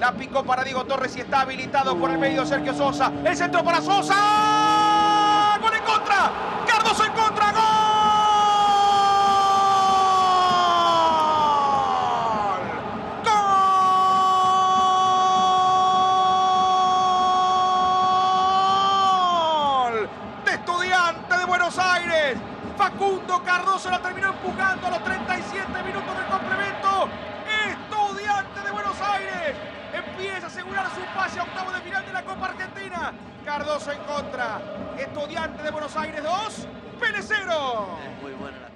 La picó para Diego Torres y está habilitado por el medio Sergio Sosa. El centro para Sosa. Gol en contra. Cardoso en contra. ¡Gol! De estudiante de Buenos Aires. Facundo Cardoso la terminó empujando a los 37 minutos del complemento. Estudiante de Buenos Aires empieza a asegurar su pase a octavo de final de la Copa Argentina. Cardoso en contra. Estudiante de Buenos Aires 2, Pérez 0. Es muy buena